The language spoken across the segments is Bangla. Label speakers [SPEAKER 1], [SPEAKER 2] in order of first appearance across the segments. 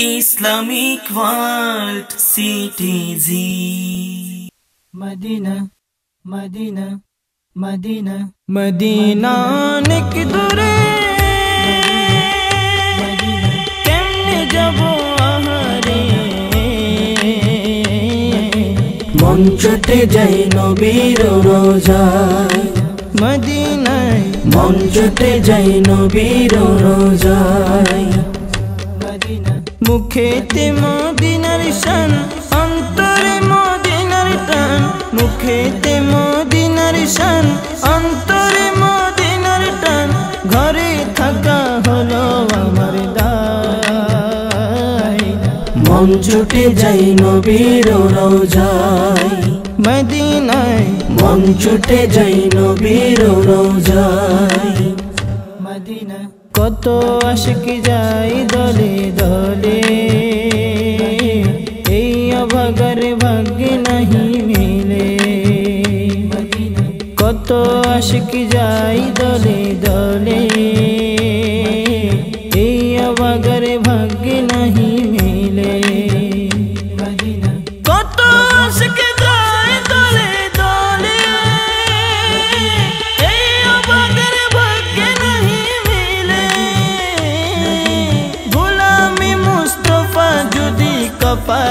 [SPEAKER 1] Islamic World Citizen
[SPEAKER 2] Medina Medina Medina
[SPEAKER 3] Medina অনেক দূরে
[SPEAKER 2] মদিনা
[SPEAKER 3] কেমনে যাব আহারে
[SPEAKER 4] মন ছুটে যাই নবীর রোজায়
[SPEAKER 3] মদিনায়
[SPEAKER 4] মন ছুটে যাই নবীর রোজায়
[SPEAKER 2] মদিনা
[SPEAKER 3] মুখেতে মদিনার শান, অন্তরে মদিনার টান। মুখেতে মদিনার শান, অন্তরে মদিনার টান। ঘরে থাকা হলো আমার দায়।
[SPEAKER 4] মন ছুটে যাই নবীর রোজায়।
[SPEAKER 3] মদিনায়
[SPEAKER 4] মন ছুটে যাই নবীর রোজায়।
[SPEAKER 2] মদিনা
[SPEAKER 3] কত আশিক যাই দলে দলে। এই অভাগার ভাগ্যে নাহি মিলে। কত আশিক যাই দলে দলে। এই অভাগার ভাগ্যে নাহি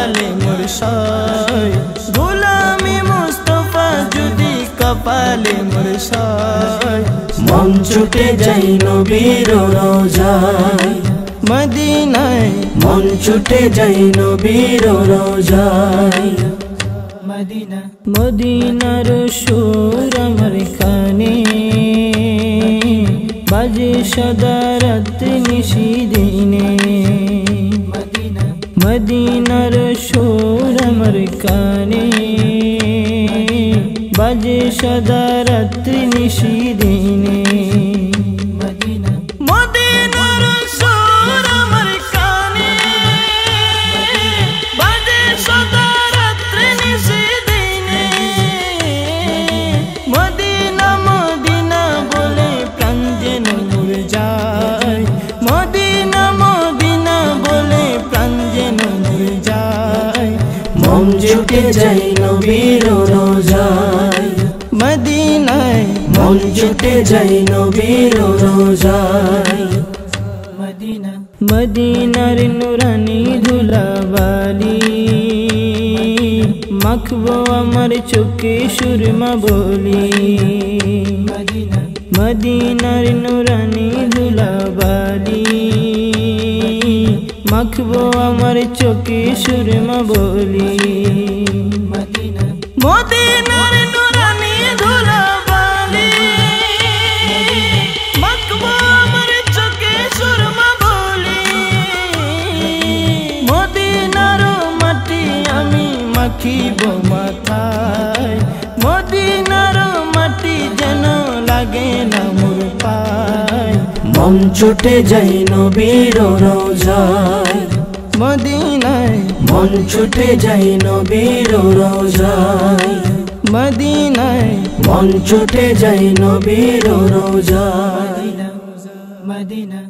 [SPEAKER 3] মুরশায় গোলামি মুস্তফা যদি কপালে মুরশায়
[SPEAKER 4] মন ছুটে যাই নবীর রোজায়।
[SPEAKER 3] মদিনায়।
[SPEAKER 4] মন ছুটে যাই নবীর রোজায়।
[SPEAKER 2] মদিনা।
[SPEAKER 3] মদিনার সুর আমার কানে। বাজে সদা রাত बजे सदा
[SPEAKER 4] शतरत्रिनिषिदिने ছুটে যাই নবীর রোজায়।
[SPEAKER 3] মদিনায়
[SPEAKER 4] মন ছুটে যাই নবীর রোজায়।
[SPEAKER 2] মদিনা
[SPEAKER 3] মদিনার নুরানি ধুলাবালি। মাখবো আমার চোখে সুরমা বলি। মদিনার নুরানি ধুলাবালি। মাখবো আমার চোখে সুরমা বলি আমি মাখিব মাথায়
[SPEAKER 4] মন ছুটে যাই নবীর রোজায়
[SPEAKER 3] মদিনায়
[SPEAKER 4] মন ছুটে যাই নবীর রোজায়
[SPEAKER 3] মদিনায়
[SPEAKER 4] মন ছুটে যাই নবীর রোজায়
[SPEAKER 2] মদিনা